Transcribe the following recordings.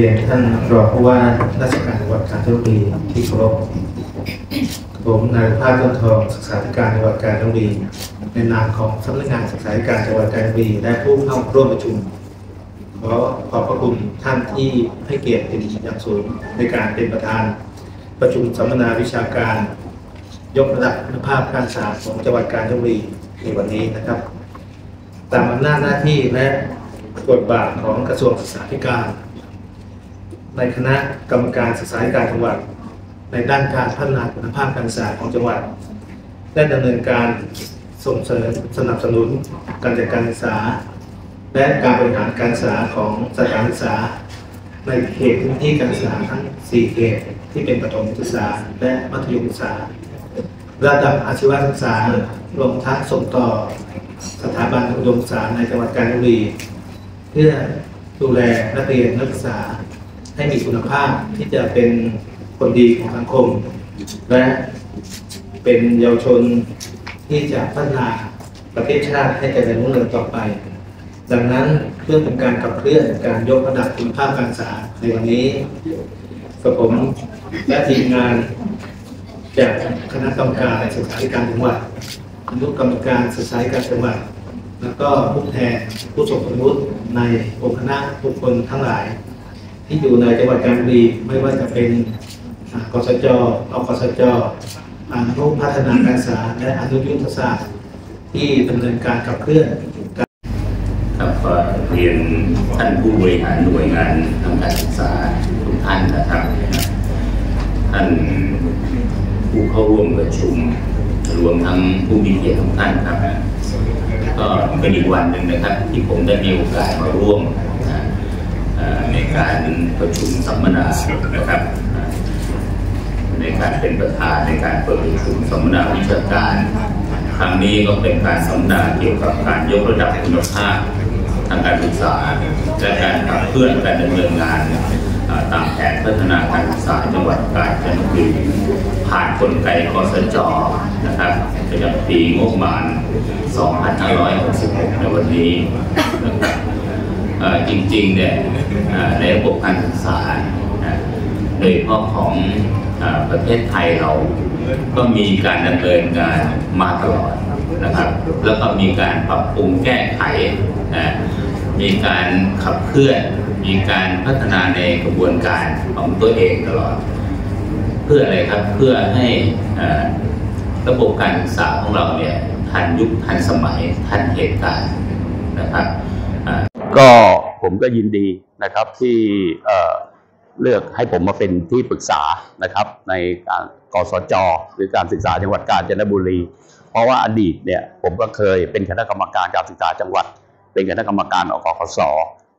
เรียนท่านรองผู้ว่าราชการจังหวัดกาญจนบุรีที่เคารพผมนายภาคต้นทองศึกษาธิการจังหวัดกาญจนบุรีในนามของสำนักงานศึกษาธิการจังหวัดกาญจนบุรีและผู้เข้าร่วมประชุมขอขอบพระคุณท่านที่ให้เกียรติเป็นอย่างสูงในการเป็นประธาน ประชุมสัมมนาวิชาการ ยกระดับคุณภาพการศึกษาของจังหวัดกาญจนบุรีในวันนี้นะครับ ตามอำนาจหน้าที่และบทบาทของกระทรวงศึกษาธิการ ในคณะกรรมการศึกษาธิการจังหวัด ในด้านการพัฒนาคุณภาพการศึกษาของจังหวัด ได้ดำเนินการส่งเสริมสนับสนุนการจัดการศึกษา และการบริหารการศึกษาของสถานศึกษา ในเขตพื้นที่การศึกษาทั้ง 4 เขตที่เป็นประถมศึกษาและมัธยมศึกษา ระดับอาชีวศึกษารวมทั้งส่งต่อสถาบันอุดมศึกษาในจังหวัดกาญจนบุรี เพื่อดูแลนักเรียนนักศึกษา ให้มีคุณภาพที่จะเป็นคนดีของสังคม และเป็นเยาวชนที่จะพัฒนาประเทศชาติให้เจริญรุ่งเรืองต่อไป ดังนั้นเพื่อเป็นการขับเคลื่อนการยกระดับคุณภาพการศึกษาในวันนี้กับผมและทีมงานจากคณะกรรมการศึกษาธิการจังหวัดอนุกรรมการศึกษาธิการจังหวัด แล้วก็ผู้แทนผู้ทรงคุณวุฒิในองค์คณะบุคคลทั้งหลาย ที่อยู่ในจังหวัดกาญจนบุรีไม่ว่าจะเป็นกสจอกสจอนุพัฒนาการศึกษาและอนุยุทธศาสตร์ ที่ดำเนินการขับเคลื่อนครับก็เรียนท่านผู้บริหารหน่วยงานทางการศึกษาทุกท่านนะครับท่านผู้เข้าร่วมประชุมรวมทั้งผู้มีเกียรติทุกท่านครับ ก็เป็นอีกวันหนึ่งนะครับ ที่ผมได้มีโอกาสมาร่วม ในการประชุมสัมมนานะครับในการเป็นประธานในการเปิดประชุมสัมมนาวิชาการครั้งนี้ก็เป็นการสัมมนาเกี่ยวกับการยกระดับคุณภาพทางการศึกษาและการขับเคลื่อนการดำเนินงานตามแผนพัฒนาการศึกษาจังหวัดกาญจนบุรีผ่านกลไกคอสจนะครับประจำปีงบประมาณ 2566 ในวันนี้นะครับ จริงๆเนี่ยในระบบการศึกษานะโดยเฉพาะของอประเทศไทยเราก็มีการดำเนินการมาตลอดนะครับ แล้วก็มีการปรับปรุงแก้ไขนะมีการขับเคลื่อน มีการพัฒนาในกระบวนการของตัวเองตลอด เพื่ออะไรครับเพื่อให้ระบบการศึกษาของเราเนี่ยทันยุคทันสมัยทันเหตุการณ์นะครับ ก็ผมก็ยินดีนะครับที่เลือกให้ผมมาเป็นที่ปรึกษานะครับ ในการกสจหรือการศึกษาจังหวัดกาญจนบุรี เพราะว่าอดีตเนี่ยผมก็เคยเป็นคณะกรรมการการศึกษาจังหวัด เป็นคณะกรรมการอกขส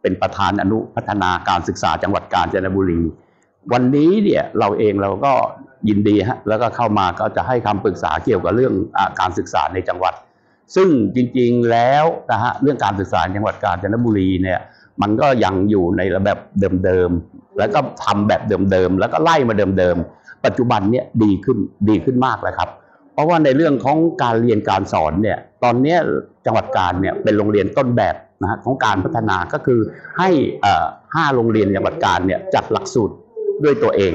เป็นประธานอนุพัฒนาการศึกษาจังหวัดกาญจนบุรี วันนี้เนี่ยเราเองเราก็ยินดีฮะแล้วก็เข้ามาก็จะให้คำปรึกษาเกี่ยวกับเรื่องอการศึกษาในจังหวัด ซึ่งจริงๆแล้วนะฮะเรื่องการศึกษาในจังหวัดกาญจนบุรีเนี่ยมันก็ยังอยู่ในระแบบเดิมๆแล้วก็ทำแบบเดิมๆแล้วก็ไล่มาเดิมๆปัจจุบันเนี่ยดีขึ้นดีขึ้นมากแล้วครับ เพราะว่าในเรื่องของการเรียนการสอนเนี่ยตอนนี้จังหวัดกาญเนี่ยเป็นโรงเรียนต้นแบบนะฮะของการพัฒนาก็คือให้อ่อห้าโรงเรียนจังหวัดกาญเนี่ยจัดหลักสูตรด้วยตัวเอง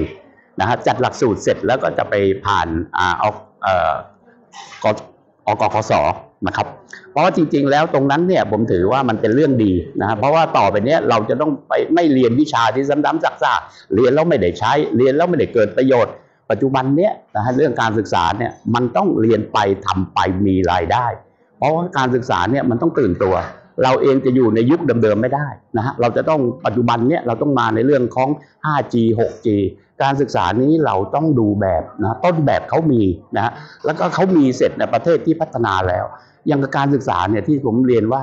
นะฮะจัดหลักสูตรเสร็จแล้วก็จะไปผ่านอ่าเอาเอ่อกอกขส นะครับ เพราะว่าจริง ๆ แล้วตรงนั้นเนี่ยผมถือว่ามันเป็นเรื่องดีนะครับเพราะว่าต่อไปเนี้ยเราจะต้องไปไม่เรียนวิชาที่ซ้ำๆซักๆเรียนแล้วไม่ได้ใช้ เรียนแล้วไม่ได้เกิดประโยชน์ ปัจจุบันเนี้ยนะฮะเรื่องการศึกษาเนี่ยมันต้องเรียนไปทำไปมีรายได้ เพราะว่าการศึกษาเนี่ยมันต้องตื่นตัว เราเองจะอยู่ในยุคเดิมๆไม่ได้นะฮะเราจะต้องปัจจุบันเนี่ยเราต้องมาในเรื่องของ 5G 6G การศึกษานี้เราต้องดูแบบนะต้นแบบเขามีนะฮะแล้วก็เขามีเสร็จในประเทศที่พัฒนาแล้ว อย่างการศึกษาเนี่ยที่ผมเรียนว่า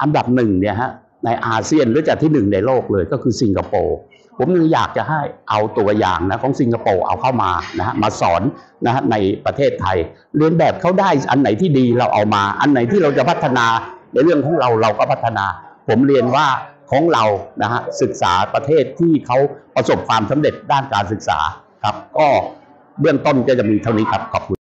อันดับหนึ่งเนี่ยฮะในอาเซียนหรือจะที่หนึ่งในโลกเลยก็คือสิงคโปร์ผมยังอยากจะให้เอาตัวอย่างนะของสิงคโปร์เอาเข้ามานะฮะมาสอนนะฮะในประเทศไทย เรียนแบบเขาได้อันไหนที่ดีเราเอามา อันไหนที่เราจะพัฒนาในเรื่องของเราเราก็พัฒนา ผมเรียนว่าของเรานะฮะศึกษาประเทศที่เขาประสบความสำเร็จด้านการศึกษาครับ ก็เบื้องต้นก็จะมีเท่านี้ครับขอบคุณ